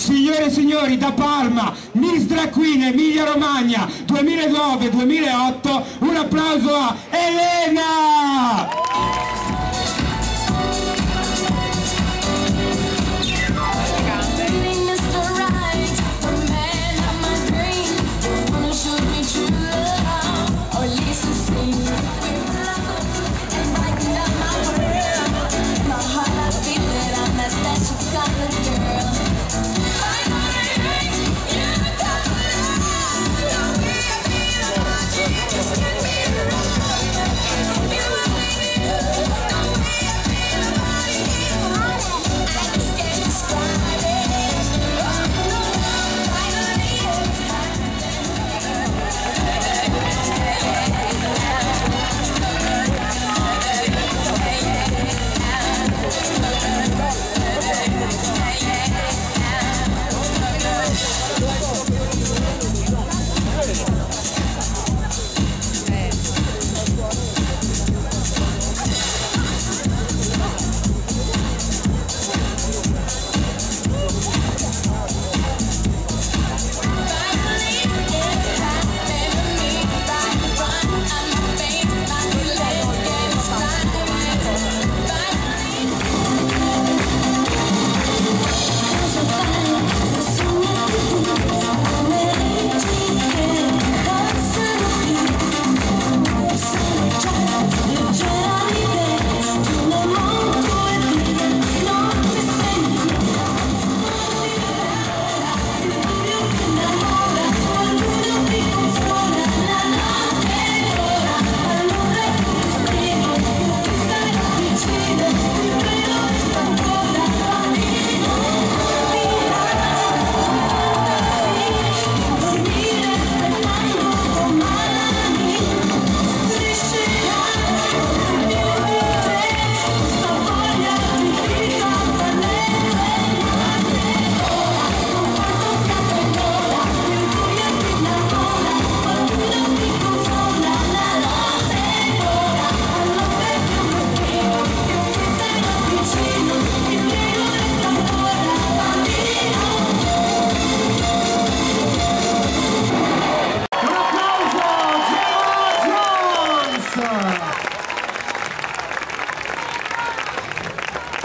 Signore e signori, da Parma, Miss Draquina, Emilia Romagna, 2009-2008, un applauso a Elena!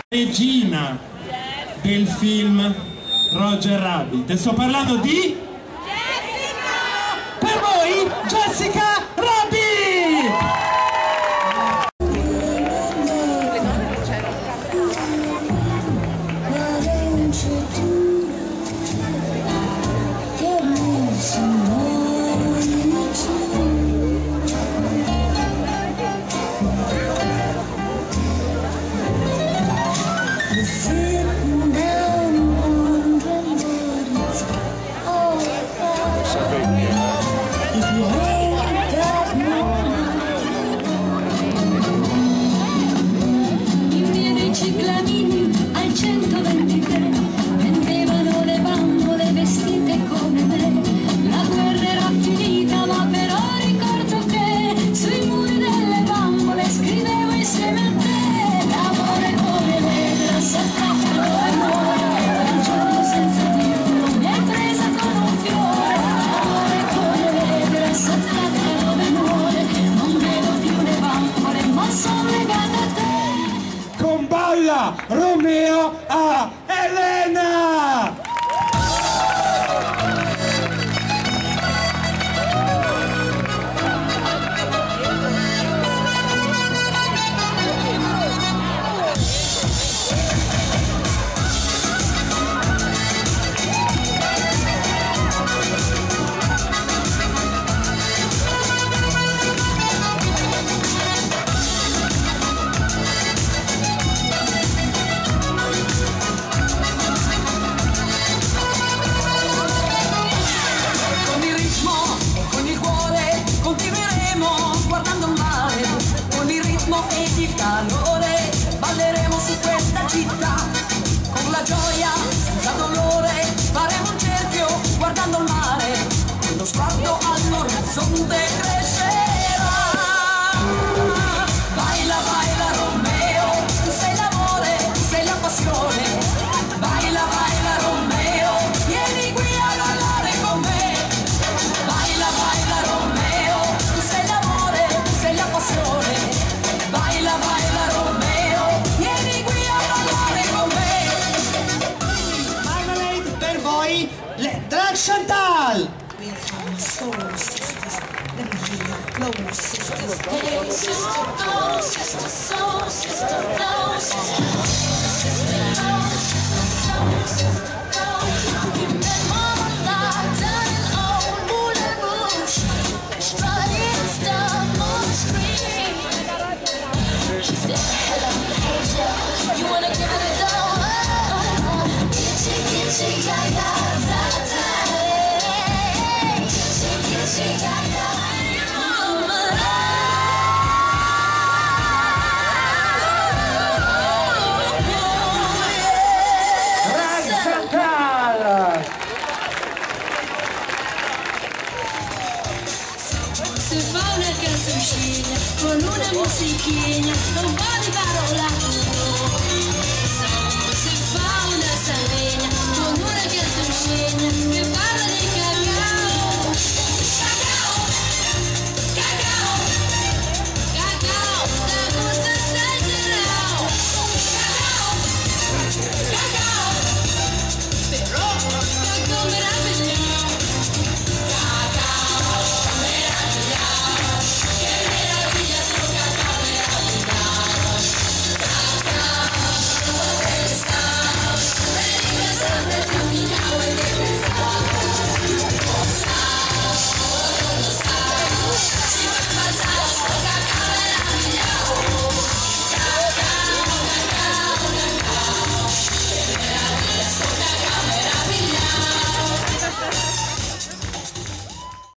Regina del film Roger Rabbit. E sto parlando di... Romeo A guardando No my sister. Hey, sister, go, sister, soul, sister, flow, sister, sister, sister, soul, sister. se fa una canzoncina con una musichina, un po' di parolacce.